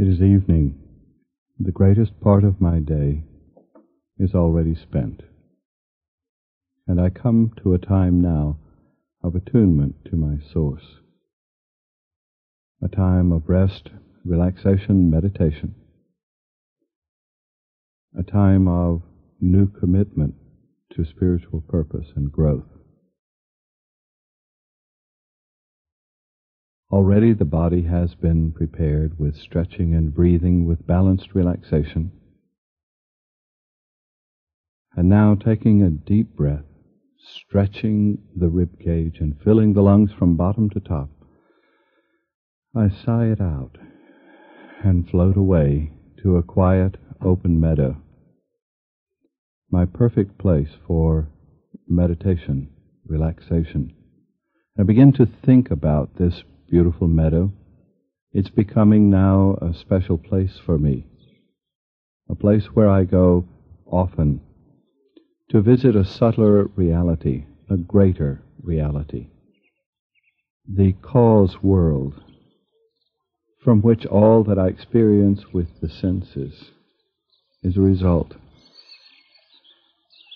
It is evening. The greatest part of my day is already spent. And I come to a time now of attunement to my source. A time of rest, relaxation, meditation. A time of new commitment to spiritual purpose and growth. Already the body has been prepared with stretching and breathing with balanced relaxation. And now taking a deep breath, stretching the rib cage and filling the lungs from bottom to top, I sigh it out and float away to a quiet, open meadow, my perfect place for meditation, relaxation. I begin to think about this beautiful meadow. It's becoming now a special place for me, a place where I go often to visit a subtler reality, a greater reality, the cause world, from which all that I experience with the senses is a result.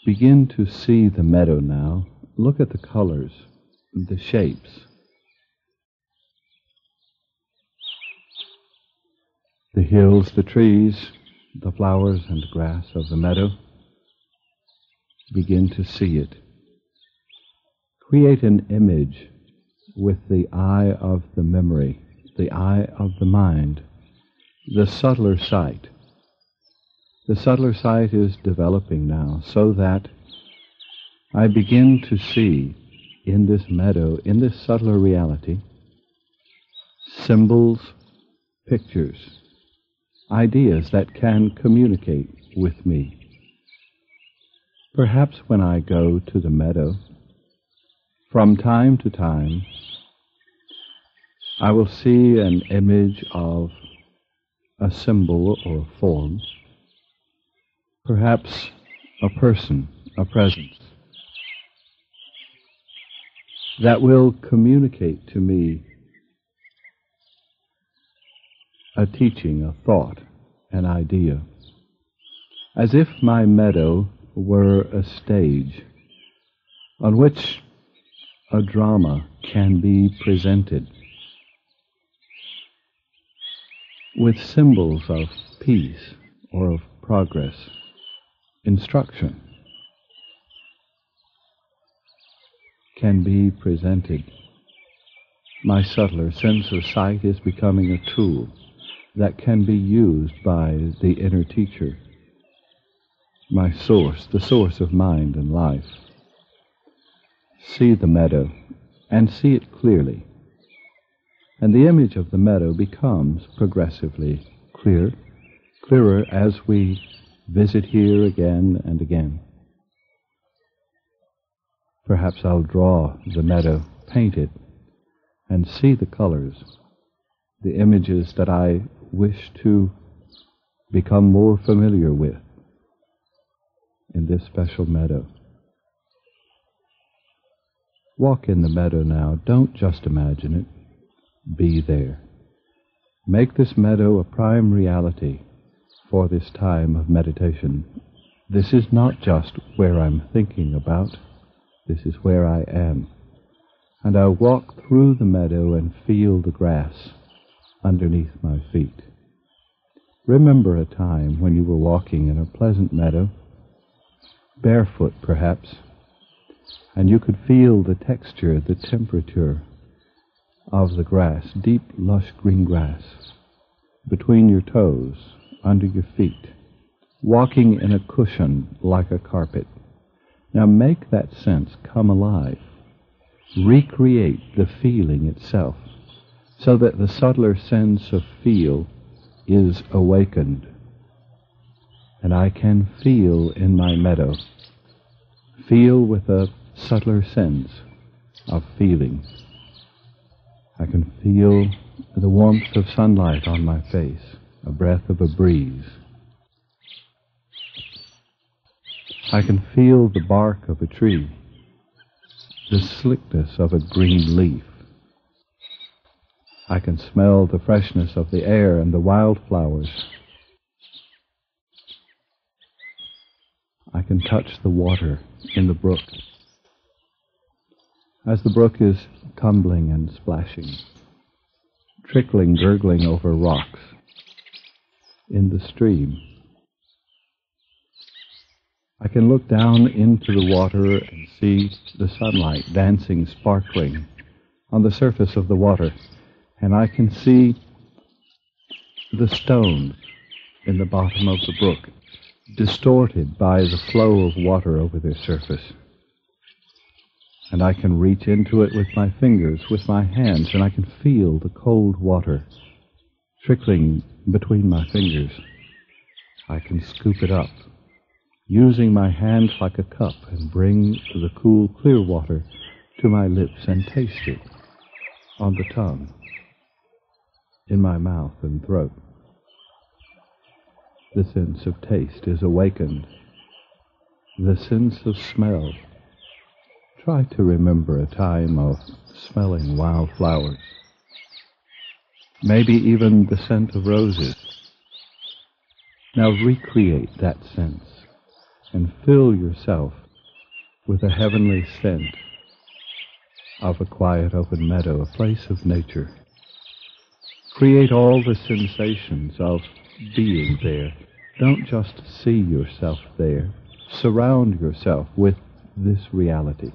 Begin to see the meadow now. Look at the colors, the shapes. The hills, the trees, the flowers and grass of the meadow. Begin to see it. Create an image with the eye of the memory, the eye of the mind, the subtler sight. The subtler sight is developing now so that I begin to see in this meadow, in this subtler reality, symbols, pictures, ideas that can communicate with me. Perhaps when I go to the meadow, from time to time, I will see an image of a symbol or form, perhaps a person, a presence, that will communicate to me a teaching, a thought, an idea, as if my meadow were a stage on which a drama can be presented with symbols of peace or of progress, instruction can be presented. My subtler sense of sight is becoming a tool that can be used by the inner teacher, my source, the source of mind and life. See the meadow and see it clearly. And the image of the meadow becomes progressively clear, clearer as we visit here again and again. Perhaps I'll draw the meadow, paint it, and see the colors, the images that I wish to become more familiar with in this special meadow. Walk in the meadow now. Don't just imagine it. Be there. Make this meadow a prime reality for this time of meditation. This is not just where I'm thinking about. This is where I am. And I'll walk through the meadow and feel the grass underneath my feet. Remember a time when you were walking in a pleasant meadow, barefoot perhaps, and you could feel the texture, the temperature of the grass, deep, lush green grass, between your toes, under your feet, walking in a cushion like a carpet. Now make that sense come alive. Recreate the feeling itself so that the subtler sense of feel is awakened. And I can feel in my meadow, feel with a subtler sense of feeling. I can feel the warmth of sunlight on my face, a breath of a breeze. I can feel the bark of a tree, the slickness of a green leaf. I can smell the freshness of the air and the wildflowers. I can touch the water in the brook. As the brook is tumbling and splashing, trickling, gurgling over rocks in the stream, I can look down into the water and see the sunlight dancing, sparkling on the surface of the water, and I can see the stones in the bottom of the brook distorted by the flow of water over their surface. And I can reach into it with my fingers, with my hands, and I can feel the cold water trickling between my fingers. I can scoop it up, using my hands like a cup, and bring the cool, clear water to my lips and taste it on the tongue, in my mouth and throat the sense of taste is awakened. The sense of smell. Try to remember a time of smelling wild flowers. Maybe even the scent of roses. Now recreate that sense and fill yourself with a heavenly scent of a quiet open meadow, a place of nature. Create all the sensations of being there. Don't just see yourself there. Surround yourself with this reality.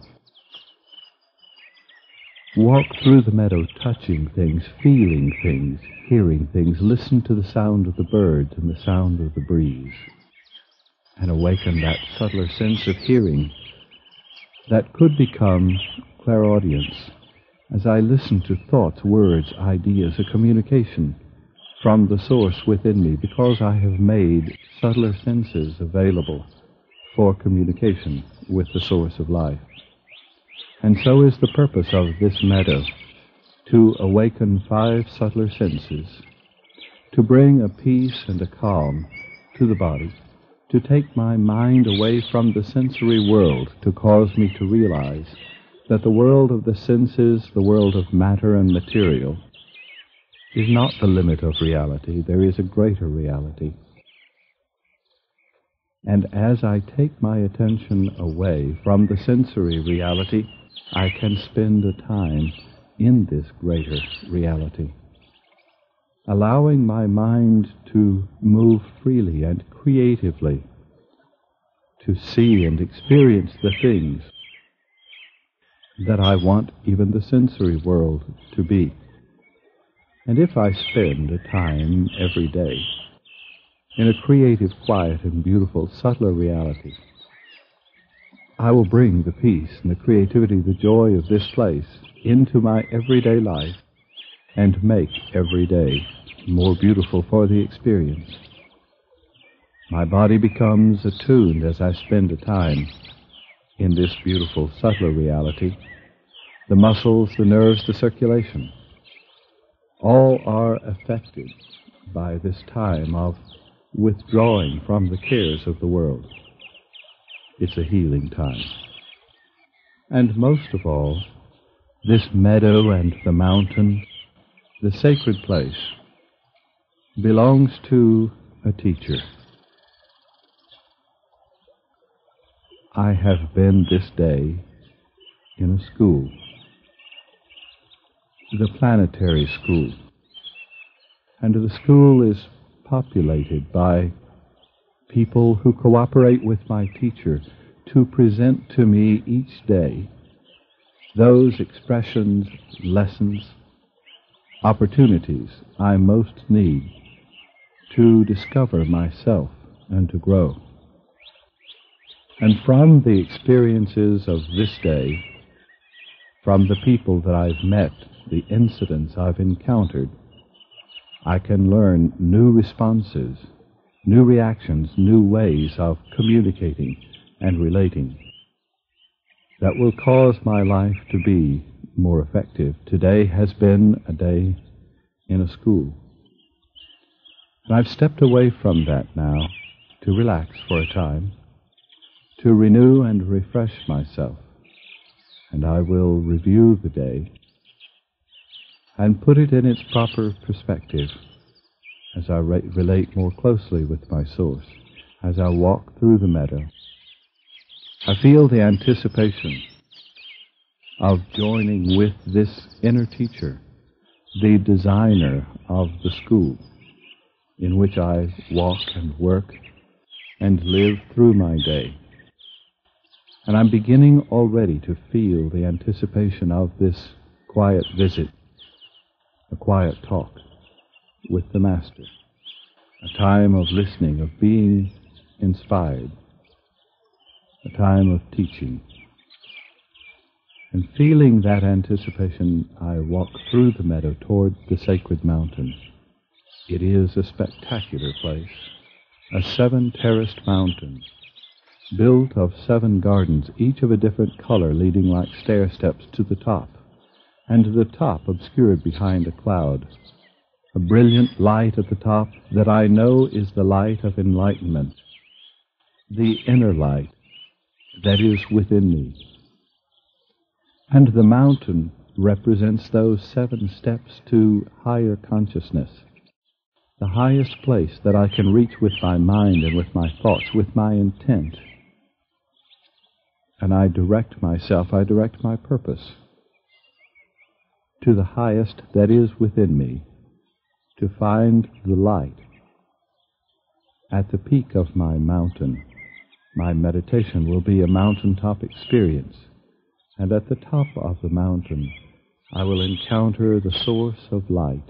Walk through the meadow touching things, feeling things, hearing things. Listen to the sound of the birds and the sound of the breeze. And awaken that subtler sense of hearing that could become clairaudience as I listen to thoughts, words, ideas, a communication from the source within me because I have made subtler senses available for communication with the source of life. And so is the purpose of this meadow to awaken five subtler senses, to bring a peace and a calm to the body, to take my mind away from the sensory world, to cause me to realize that the world of the senses, the world of matter and material, is not the limit of reality. There is a greater reality. And as I take my attention away from the sensory reality, I can spend the time in this greater reality, allowing my mind to move freely and creatively, to see and experience the things that I want even the sensory world to be. And if I spend a time every day in a creative, quiet, and beautiful, subtler reality, I will bring the peace and the creativity, the joy of this place into my everyday life and make every day more beautiful for the experience. My body becomes attuned as I spend a time in this beautiful, subtler reality. The muscles, the nerves, the circulation all are affected by this time of withdrawing from the cares of the world. It's a healing time. And most of all, this meadow and the mountain, the sacred place, belongs to a teacher. I have been this day in a school the planetary school. And the school is populated by people who cooperate with my teacher to present to me each day those expressions, lessons, opportunities I most need to discover myself and to grow. And from the experiences of this day, from the people that I've met the incidents I've encountered, I can learn new responses, new reactions, new ways of communicating and relating that will cause my life to be more effective. Today has been a day in a school. And I've stepped away from that now to relax for a time, to renew and refresh myself. And I will review the day and put it in its proper perspective as I re- relate more closely with my source, as I walk through the meadow. I feel the anticipation of joining with this inner teacher, the designer of the school in which I walk and work and live through my day. And I'm beginning already to feel the anticipation of this quiet visit, a quiet talk with the Master, a time of listening, of being inspired, a time of teaching. And feeling that anticipation, I walk through the meadow toward the sacred mountain. It is a spectacular place, a seven terraced mountain, built of seven gardens, each of a different color, leading like stair steps to the top, and to the top obscured behind a cloud. A brilliant light at the top that I know is the light of enlightenment, the inner light that is within me. And the mountain represents those seven steps to higher consciousness, the highest place that I can reach with my mind and with my thoughts, with my intent. And I direct myself, I direct my purpose to the highest that is within me, to find the light at the peak of my mountain. My meditation will be a mountaintop experience and at the top of the mountain I will encounter the source of light,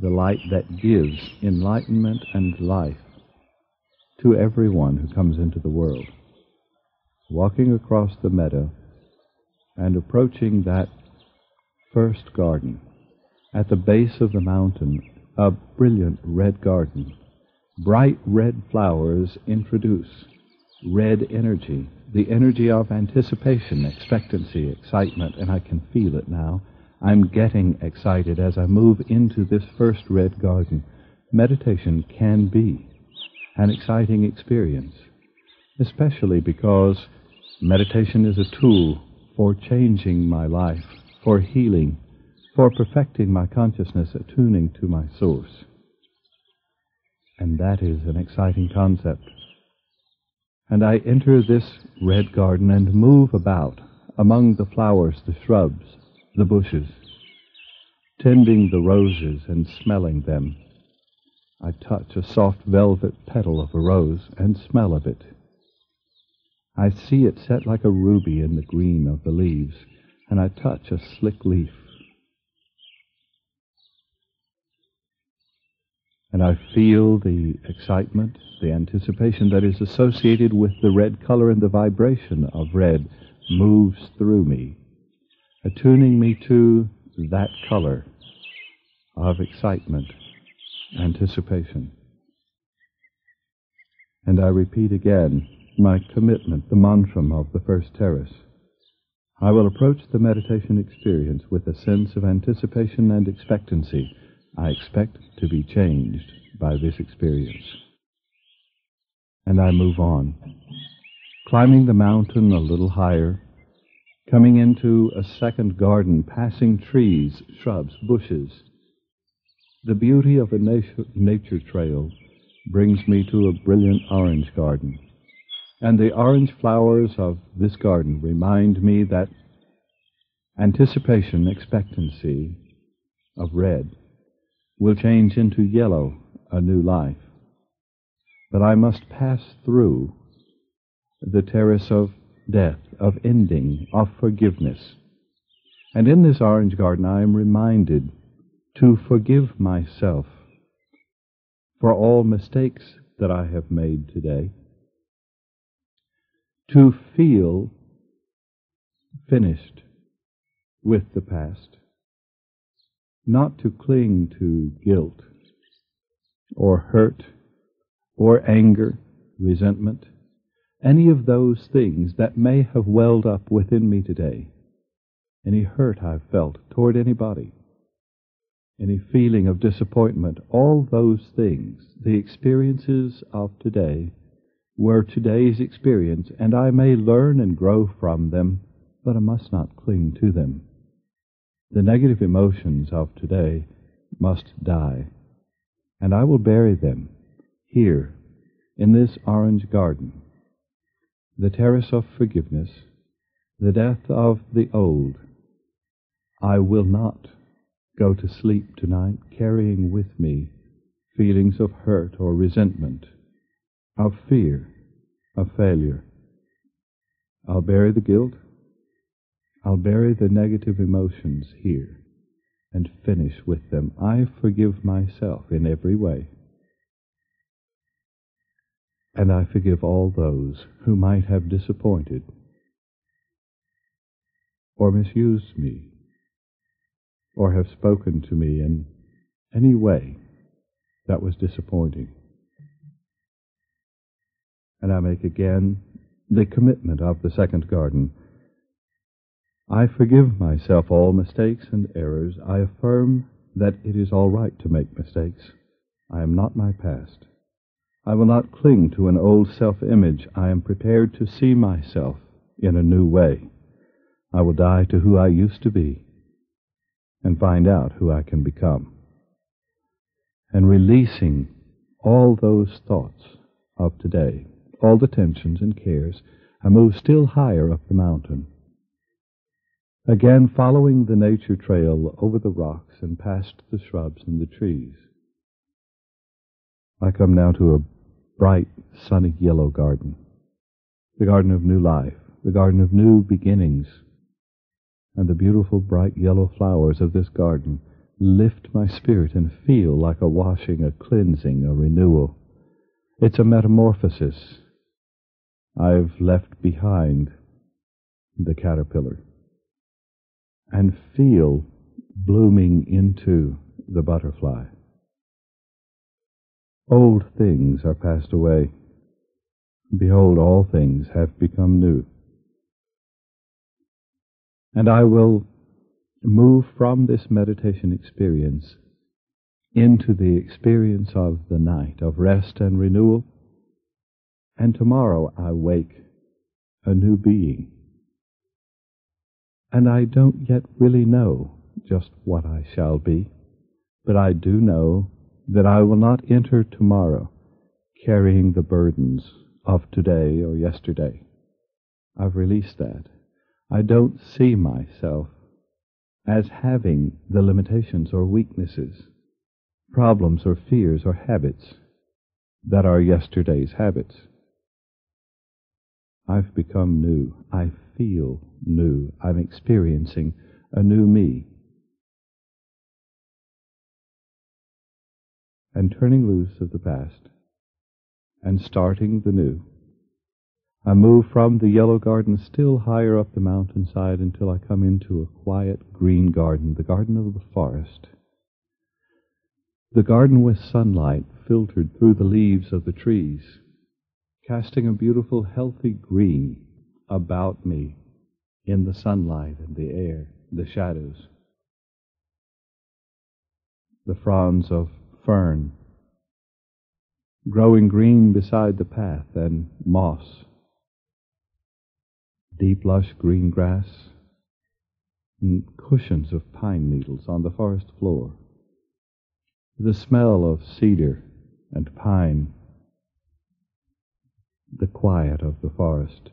the light that gives enlightenment and life to everyone who comes into the world. Walking across the meadow and approaching that first garden, at the base of the mountain, a brilliant red garden, bright red flowers introduce red energy the energy of anticipation, expectancy, excitement, and I can feel it now. I'm getting excited as I move into this first red garden. Meditation can be an exciting experience, especially because meditation is a tool for changing my life, for healing, for perfecting my consciousness, attuning to my source. And that is an exciting concept and I enter this red garden and move about among the flowers, the shrubs, the bushes, tending the roses and smelling them. I touch a soft velvet petal of a rose and smell of it. I see it set like a ruby in the green of the leaves, and I touch a slick leaf. And I feel the excitement, the anticipation that is associated with the red color and the vibration of red moves through me, attuning me to that color of excitement, anticipation. And I repeat again my commitment, the mantra of the first terrace. I will approach the meditation experience with a sense of anticipation and expectancy I expect to be changed by this experience. And I move on, climbing the mountain a little higher, coming into a second garden, passing trees, shrubs, bushes. The beauty of a nature, nature trail brings me to a brilliant orange garden. And the orange flowers of this garden remind me that anticipation, expectancy of red will change into yellow, a new life. But I must pass through the terrace of death, of ending, of forgiveness. And in this orange garden, I am reminded to forgive myself for all mistakes that I have made today, to feel finished with the past not to cling to guilt or hurt or anger, resentment, any of those things that may have welled up within me today, any hurt I've felt toward anybody, any feeling of disappointment, all those things, the experiences of today, were today's experience, and I may learn and grow from them, but I must not cling to them. The negative emotions of today must die, and I will bury them here in this orange garden. The terrace of forgiveness, the death of the old. I will not go to sleep tonight carrying with me feelings of hurt or resentment, of fear, of failure. I'll bury the guilt. I'll bury the negative emotions here and finish with them. I forgive myself in every way. And I forgive all those who might have disappointed or misused me or have spoken to me in any way that was disappointing. And I make again the commitment of the second garden. I forgive myself all mistakes and errors. I affirm that it is all right to make mistakes. I am not my past. I will not cling to an old self image. I am prepared to see myself in a new way. I will die to who I used to be and find out who I can become. And releasing all those thoughts of today, all the tensions and cares, I move still higher up the mountain. Again, following the nature trail over the rocks and past the shrubs and the trees. I come now to a bright, sunny yellow garden, the garden of new life, the garden of new beginnings, and the beautiful bright yellow flowers of this garden lift my spirit and feel like a washing, a cleansing, a renewal. It's a metamorphosis. I've left behind the caterpillar and feel blooming into the butterfly. Old things are passed away. Behold, all things have become new. And I will move from this meditation experience into the experience of the night, of rest and renewal. And tomorrow I wake a new being. And I don't yet really know just what I shall be, but I do know that I will not enter tomorrow carrying the burdens of today or yesterday. I've released that. I don't see myself as having the limitations or weaknesses, problems or fears or habits that are yesterday's habits. I've become new. I feel new. I'm experiencing a new me. And turning loose of the past and starting the new. I move from the yellow garden still higher up the mountainside until I come into a quiet green garden, the garden of the forest. The garden with sunlight filtered through the leaves of the trees, casting a beautiful, healthy green about me in the sunlight and the air, the shadows. The fronds of fern growing green beside the path and moss deep lush green grass, and cushions of pine needles on the forest floor. The smell of cedar and pine, the quiet of the forest.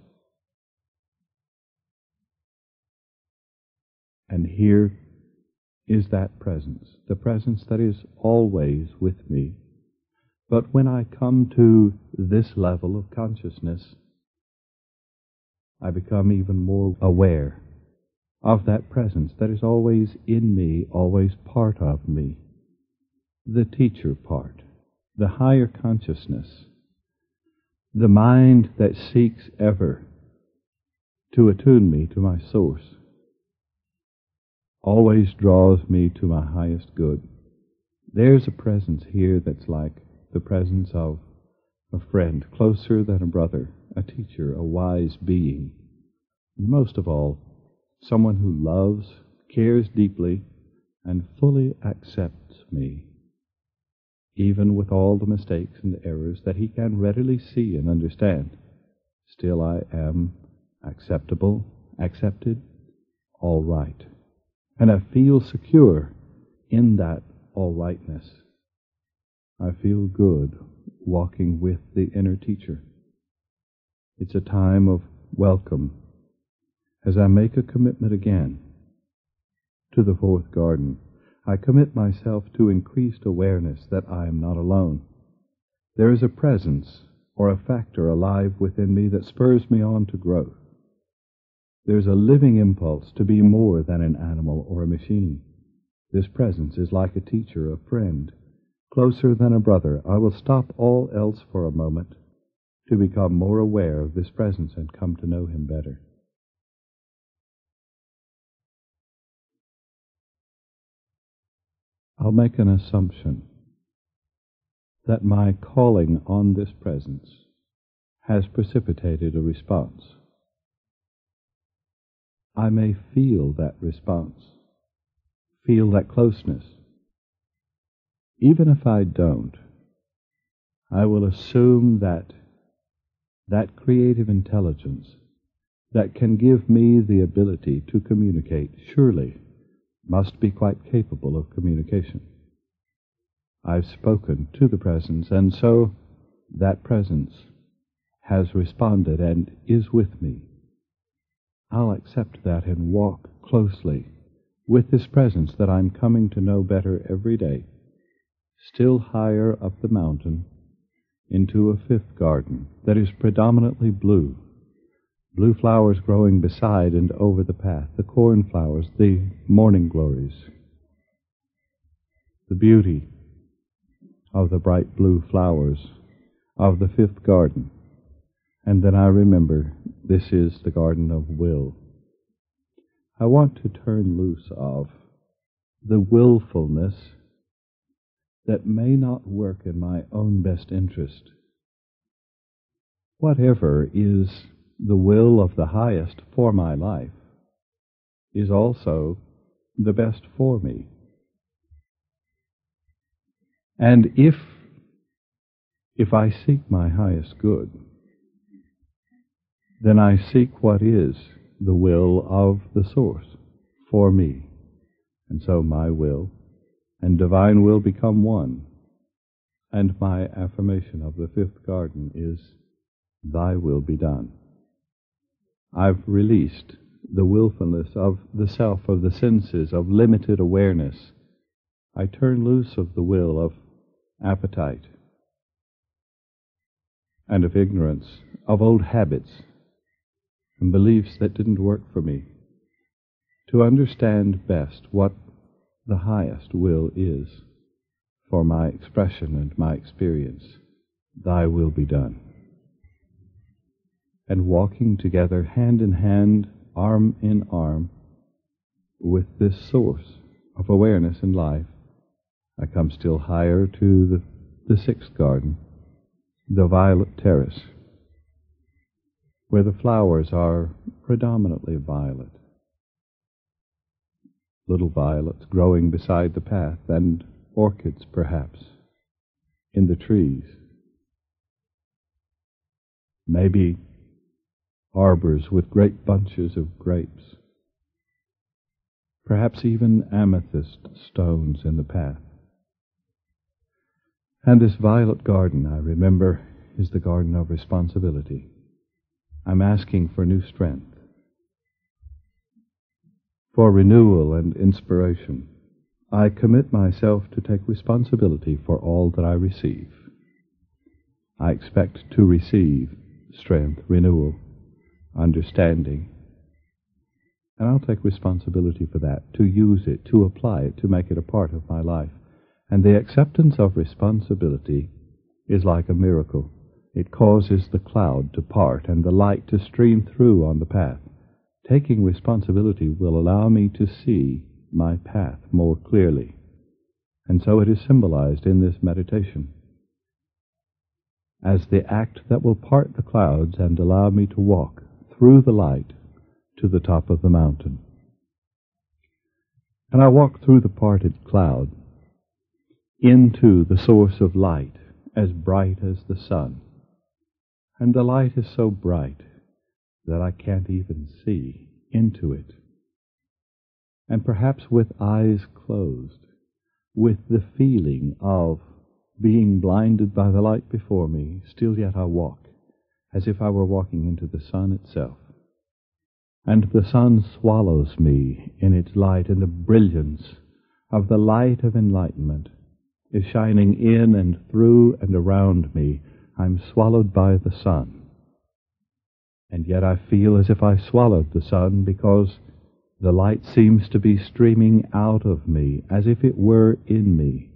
And here is that presence, the presence that is always with me. But when I come to this level of consciousness, I become even more aware of that presence that is always in me, always part of me. The teacher part, the higher consciousness, the mind that seeks ever to attune me to my source, always draws me to my highest good. There's a presence here that's like the presence of a friend, closer than a brother, a teacher, a wise being. And most of all, someone who loves, cares deeply, and fully accepts me, even with all the mistakes and errors that he can readily see and understand. Still, I am acceptable, accepted, all right. And I feel secure in that all rightness. I feel good walking with the inner teacher. It's a time of welcome as I make a commitment again to the fourth garden. I commit myself to increased awareness that I am not alone. There is a presence or a factor alive within me that spurs me on to growth. There's a living impulse to be more than an animal or a machine. This presence is like a teacher, a friend, closer than a brother. I will stop all else for a moment to become more aware of this presence and come to know him better. I'll make an assumption that my calling on this presence has precipitated a response. I may feel that response, feel that closeness. Even if I don't, I will assume that that creative intelligence that can give me the ability to communicate surely must be quite capable of communication. I've spoken to the presence, and so that presence has responded and is with me. I'll accept that and walk closely with this presence that I'm coming to know better every day, still higher up the mountain into a fifth garden that is predominantly blue blue flowers growing beside and over the path, the cornflowers, the morning glories, the beauty of the bright blue flowers of the fifth garden. And then I remember this is the garden of will. I want to turn loose of the willfulness that may not work in my own best interest. Whatever is the will of the highest for my life is also the best for me. And if if I seek my highest good, then I seek what is the will of the source for me. And so my will and divine will become one. And my affirmation of the fifth garden is, Thy will be done. I've released the willfulness of the self, of the senses, of limited awareness. I turn loose of the will of appetite and of ignorance, of old habits and beliefs that didn't work for me, to understand best what the highest will is for my expression and my experience. Thy will be done and walking together hand in hand, arm in arm, with this source of awareness in life, I come still higher to the, the sixth garden, the violet terrace, where the flowers are predominantly violet. Little violets growing beside the path, and orchids, perhaps, in the trees. Maybe arbors with great bunches of grapes, perhaps even amethyst stones in the path. And this violet garden, I remember, is the garden of responsibility. I'm asking for new strength, for renewal and inspiration. I commit myself to take responsibility for all that I receive. I expect to receive strength, renewal, understanding. And I'll take responsibility for that, to use it, to apply it, to make it a part of my life. And the acceptance of responsibility is like a miracle. It causes the cloud to part and the light to stream through on the path. Taking responsibility will allow me to see my path more clearly. And so it is symbolized in this meditation as the act that will part the clouds and allow me to walk through the light to the top of the mountain. And I walk through the parted cloud into the source of light as bright as the sun. And the light is so bright that I can't even see into it. and perhaps with eyes closed, with the feeling of being blinded by the light before me, still yet I walk, as if I were walking into the sun itself. And the sun swallows me in its light, and the brilliance of the light of enlightenment is shining in and through and around me. I'm swallowed by the sun. And yet I feel as if I swallowed the sun because the light seems to be streaming out of me as if it were in me.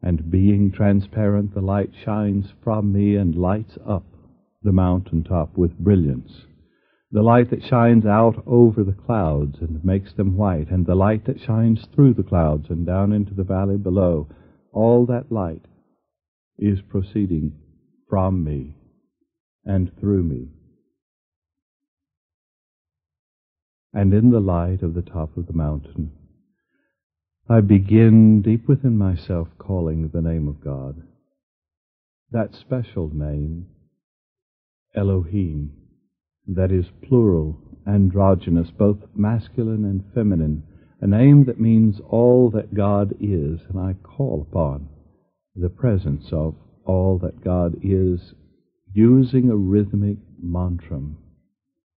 And being transparent, the light shines from me and lights up the mountain top with brilliance. The light that shines out over the clouds and makes them white, and the light that shines through the clouds and down into the valley below, all that light is proceeding from me and through me. and in the light of the top of the mountain, I begin deep within myself calling the name of God. That special name, Elohim, that is plural, androgynous, both masculine and feminine, a name that means all that God is, and I call upon the presence of all that God is using a rhythmic mantram,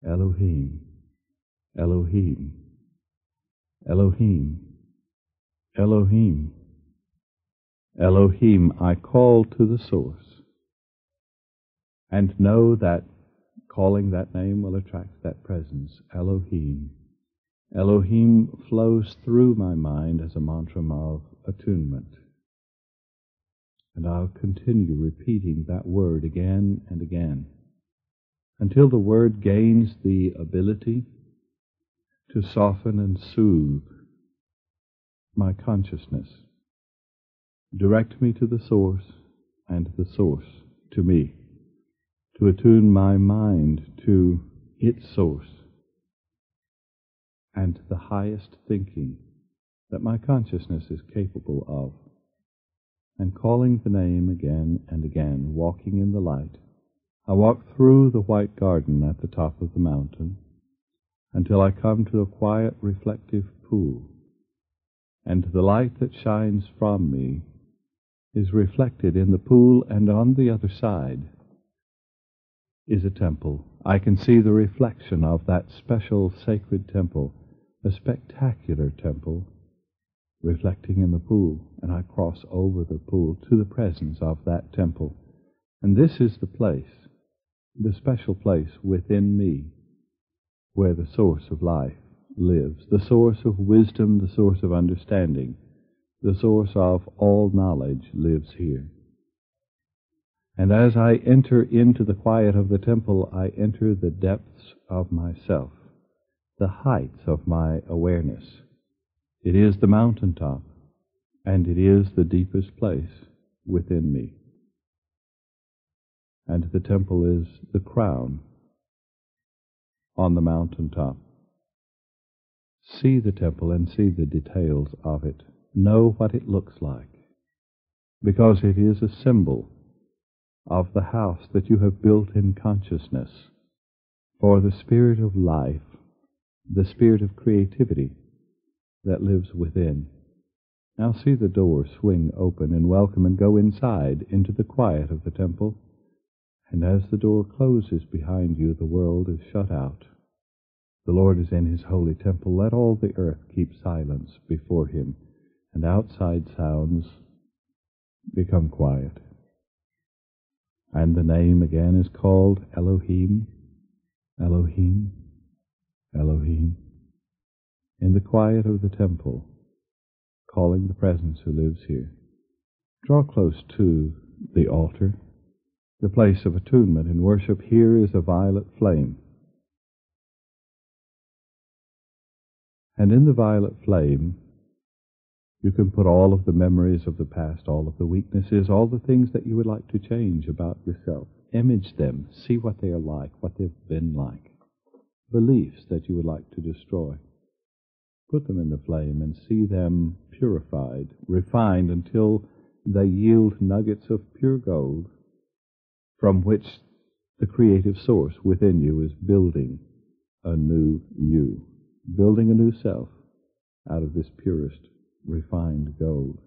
Elohim. Elohim, Elohim, Elohim, Elohim, I call to the source and know that calling that name will attract that presence, Elohim. Elohim flows through my mind as a mantra of attunement. And I'll continue repeating that word again and again until the word gains the ability to soften and soothe my consciousness. Direct me to the source and the source to me, to attune my mind to its source and the highest thinking that my consciousness is capable of, and calling the name again and again, walking in the light. I walk through the white garden at the top of the mountain, until I come to a quiet, reflective pool, and the light that shines from me is reflected in the pool, and on the other side is a temple. I can see the reflection of that special sacred temple, a spectacular temple, reflecting in the pool, and I cross over the pool to the presence of that temple. And this is the place, the special place within me where the source of life lives, the source of wisdom, the source of understanding, the source of all knowledge lives here. And as I enter into the quiet of the temple, I enter the depths of myself, the heights of my awareness. It is the mountaintop, and it is the deepest place within me. And the temple is the crown on the mountain top. See the temple and see the details of it. Know what it looks like, because it is a symbol of the house that you have built in consciousness for the spirit of life, the spirit of creativity that lives within. Now see the door swing open and welcome and go inside into the quiet of the temple and as the door closes behind you, the world is shut out. The Lord is in his holy temple. Let all the earth keep silence before him, and outside sounds become quiet. And the name again is called Elohim, Elohim, Elohim. In the quiet of the temple, calling the presence who lives here. Draw close to the altar the place of attunement and worship, here is a violet flame. And in the violet flame, you can put all of the memories of the past, all of the weaknesses, all the things that you would like to change about yourself. Image them, see what they are like, what they've been like. Beliefs that you would like to destroy. Put them in the flame and see them purified, refined until they yield nuggets of pure gold from which the creative source within you is building a new you, building a new self. out of this purest, refined gold.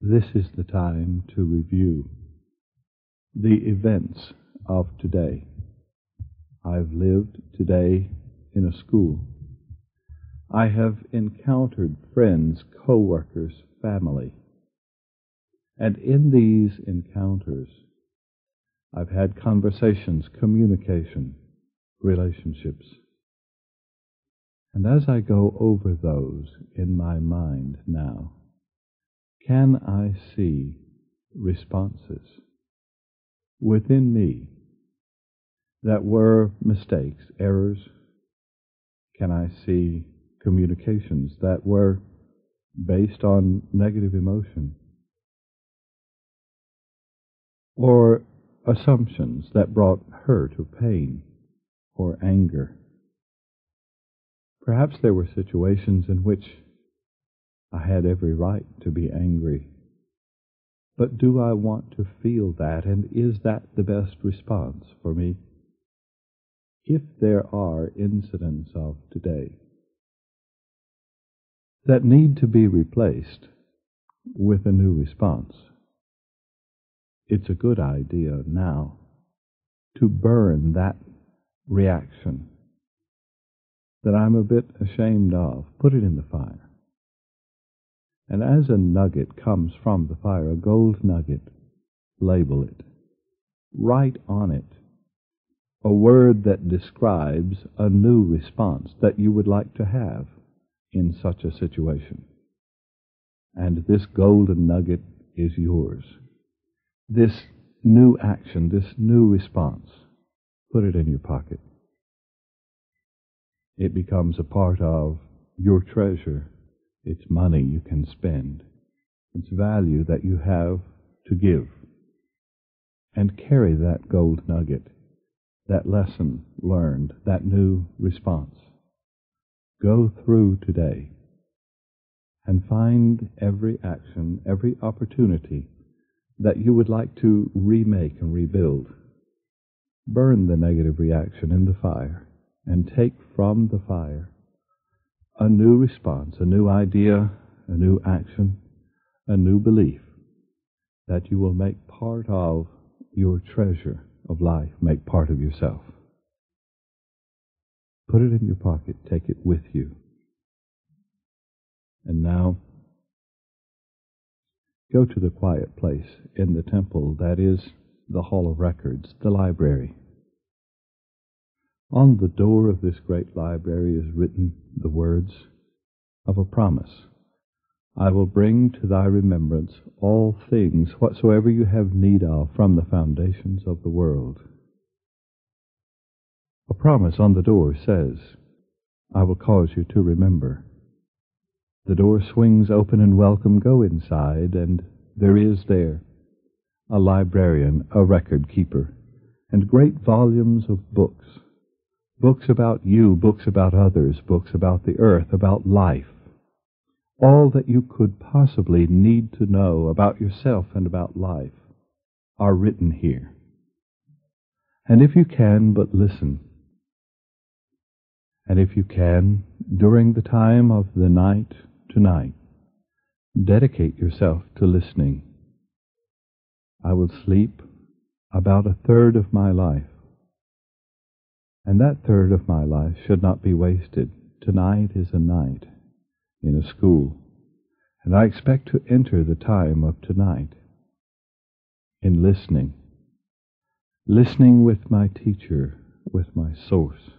This is the time to review the events of today. I've lived today in a school. I have encountered friends, co-workers, family. And in these encounters, I've had conversations, communication, relationships. And as I go over those in my mind now, can I see responses within me that were mistakes, errors? Can I see communications that were based on negative emotion? Or assumptions that brought hurt or pain or anger? Perhaps there were situations in which I had every right to be angry. But do I want to feel that, and is that the best response for me? If there are incidents of today that need to be replaced with a new response, it's a good idea now to burn that reaction that I'm a bit ashamed of. Put it in the fire. And as a nugget comes from the fire, a gold nugget, label it. Write on it a word that describes a new response that you would like to have in such a situation. And this golden nugget is yours. This new action, this new response, put it in your pocket. It becomes a part of your treasure it's money you can spend. It's value that you have to give. And carry that gold nugget, that lesson learned, that new response. Go through today and find every action, every opportunity that you would like to remake and rebuild. Burn the negative reaction in the fire and take from the fire a new response, a new idea, a new action, a new belief that you will make part of your treasure of life, make part of yourself. Put it in your pocket, take it with you. And now, go to the quiet place in the temple that is the Hall of Records, the library. On the door of this great library is written the words of a promise. I will bring to thy remembrance all things whatsoever you have need of from the foundations of the world. A promise on the door says, I will cause you to remember. The door swings open and welcome. Go inside, and there is there a librarian, a record keeper, and great volumes of books books about you, books about others, books about the earth, about life. All that you could possibly need to know about yourself and about life are written here. And if you can but listen, and if you can, during the time of the night tonight, dedicate yourself to listening. I will sleep about a third of my life and that third of my life should not be wasted. Tonight is a night in a school, and I expect to enter the time of tonight in listening. Listening with my teacher, with my source,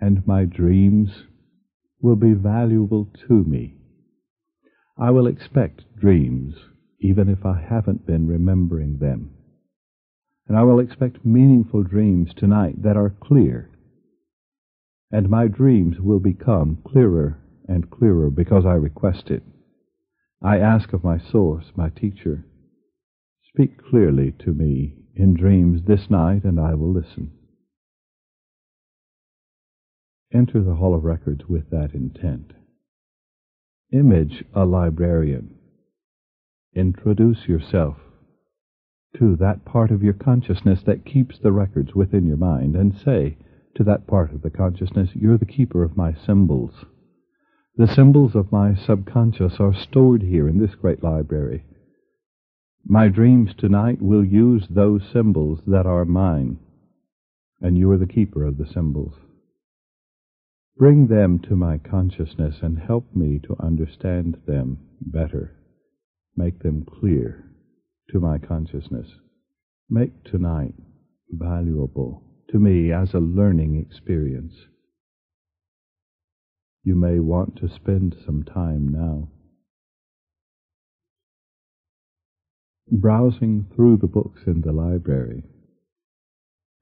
and my dreams will be valuable to me. I will expect dreams even if I haven't been remembering them. And I will expect meaningful dreams tonight that are clear. And my dreams will become clearer and clearer because I request it. I ask of my source, my teacher, speak clearly to me in dreams this night, and I will listen. Enter the Hall of Records with that intent. Image a librarian. Introduce yourself to that part of your consciousness that keeps the records within your mind and say to that part of the consciousness, you're the keeper of my symbols. The symbols of my subconscious are stored here in this great library. My dreams tonight will use those symbols that are mine, and you are the keeper of the symbols. Bring them to my consciousness and help me to understand them better. Make them clear to my consciousness. Make tonight valuable to me as a learning experience. You may want to spend some time now browsing through the books in the library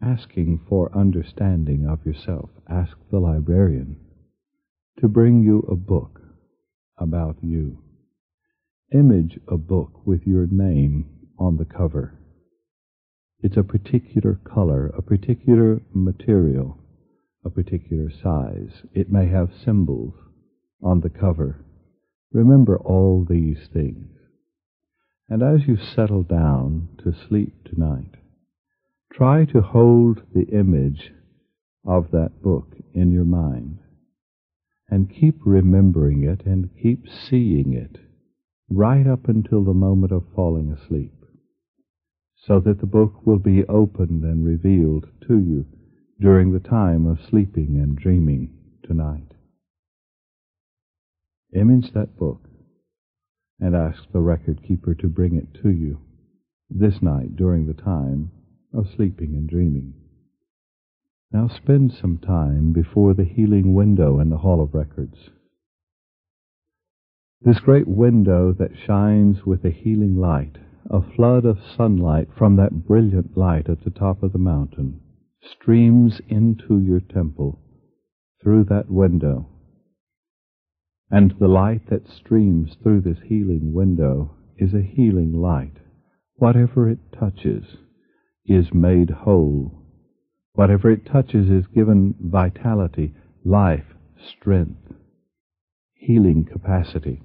asking for understanding of yourself. Ask the librarian to bring you a book about you. Image a book with your name on the cover. It's a particular color, a particular material, a particular size. It may have symbols on the cover. Remember all these things. And as you settle down to sleep tonight, Try to hold the image of that book in your mind and keep remembering it and keep seeing it right up until the moment of falling asleep so that the book will be opened and revealed to you during the time of sleeping and dreaming tonight. Image that book and ask the record keeper to bring it to you this night during the time of sleeping and dreaming. Now spend some time before the healing window in the Hall of Records. This great window that shines with a healing light, a flood of sunlight from that brilliant light at the top of the mountain, streams into your temple through that window. And the light that streams through this healing window is a healing light. Whatever it touches, is made whole. Whatever it touches is given vitality, life, strength, healing capacity.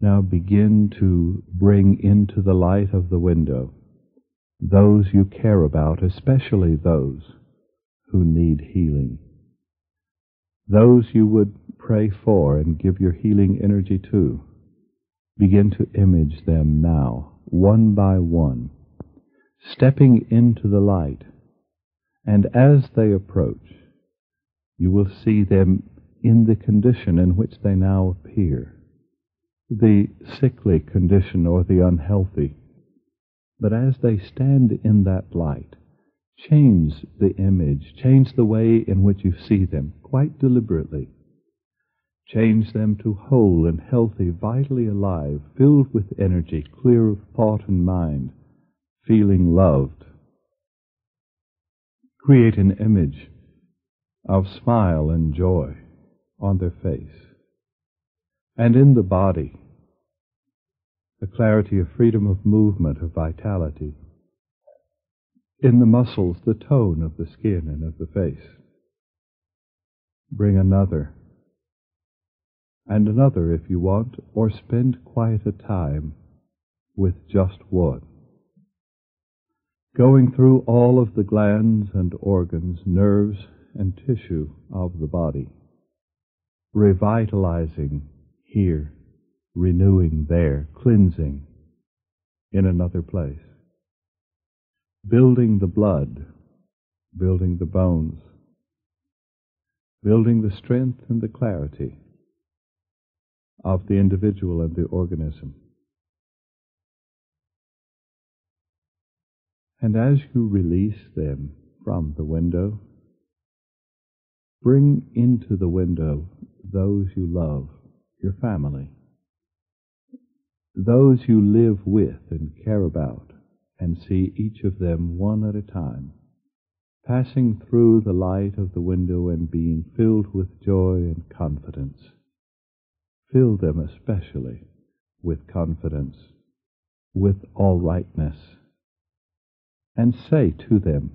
Now begin to bring into the light of the window those you care about, especially those who need healing. Those you would pray for and give your healing energy to. Begin to image them now one by one, stepping into the light. And as they approach, you will see them in the condition in which they now appear the sickly condition or the unhealthy. But as they stand in that light, change the image, change the way in which you see them quite deliberately. Change them to whole and healthy, vitally alive, filled with energy, clear of thought and mind, feeling loved. Create an image of smile and joy on their face. And in the body, the clarity of freedom of movement, of vitality. In the muscles, the tone of the skin and of the face. Bring another and another if you want, or spend quieter time with just one. Going through all of the glands and organs, nerves and tissue of the body, revitalizing here, renewing there, cleansing in another place, building the blood, building the bones, building the strength and the clarity of the individual and the organism. And as you release them from the window, bring into the window those you love, your family, those you live with and care about, and see each of them one at a time, passing through the light of the window and being filled with joy and confidence. Fill them especially with confidence, with all rightness, and say to them,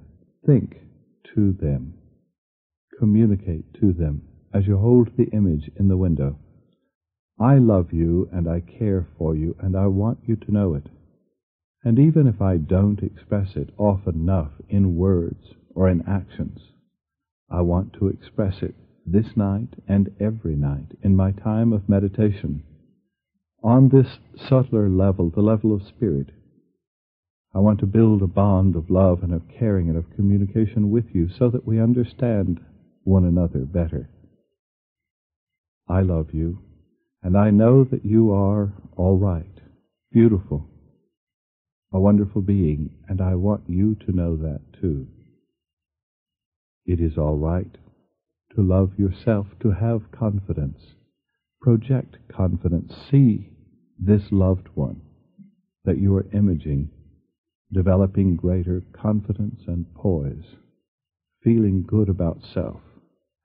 think to them, communicate to them as you hold the image in the window. I love you and I care for you and I want you to know it. And even if I don't express it often enough in words or in actions. I want to express it this night and every night in my time of meditation. On this subtler level, the level of spirit, I want to build a bond of love and of caring and of communication with you so that we understand one another better. I love you, and I know that you are all right, beautiful, a wonderful being, and I want you to know that too. It is all right to love yourself, to have confidence, project confidence, see this loved one that you are imaging, developing greater confidence and poise, feeling good about self,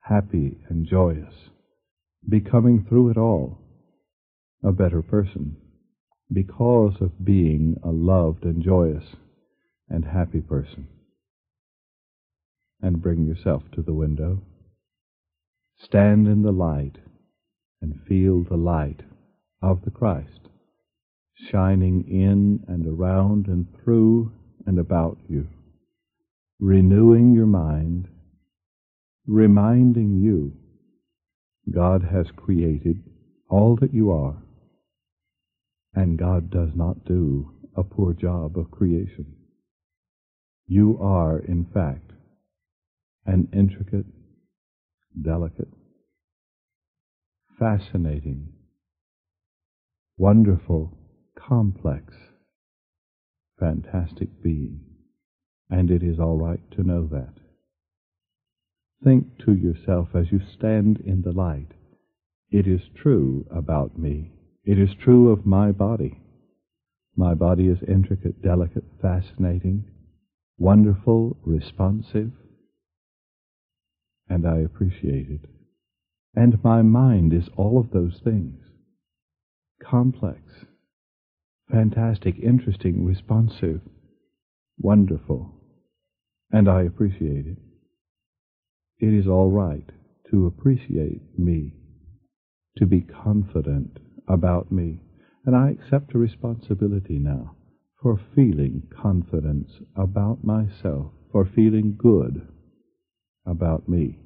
happy and joyous, becoming through it all a better person because of being a loved and joyous and happy person. And bring yourself to the window. Stand in the light and feel the light of the Christ shining in and around and through and about you, renewing your mind, reminding you God has created all that you are, and God does not do a poor job of creation. You are, in fact, an intricate, delicate, fascinating, wonderful, complex, fantastic being, and it is all right to know that. Think to yourself as you stand in the light, it is true about me. It is true of my body. My body is intricate, delicate, fascinating, wonderful, responsive, and I appreciate it. And my mind is all of those things complex, fantastic, interesting, responsive, wonderful, and I appreciate it. It is all right to appreciate me, to be confident about me, and I accept a responsibility now for feeling confidence about myself, for feeling good about me.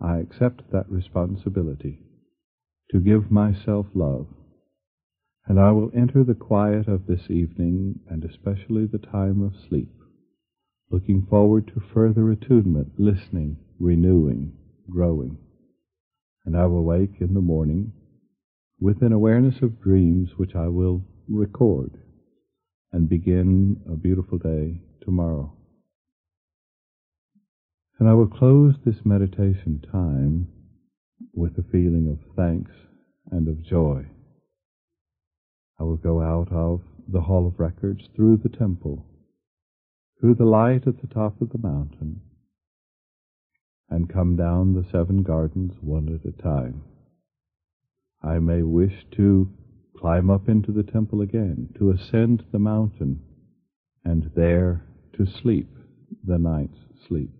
I accept that responsibility to give myself love, and I will enter the quiet of this evening and especially the time of sleep, looking forward to further attunement, listening, renewing, growing. And I will wake in the morning with an awareness of dreams which I will record and begin a beautiful day tomorrow. And I will close this meditation time with a feeling of thanks and of joy. I will go out of the Hall of Records through the temple, through the light at the top of the mountain, and come down the seven gardens one at a time. I may wish to climb up into the temple again, to ascend the mountain, and there to sleep the night's sleep.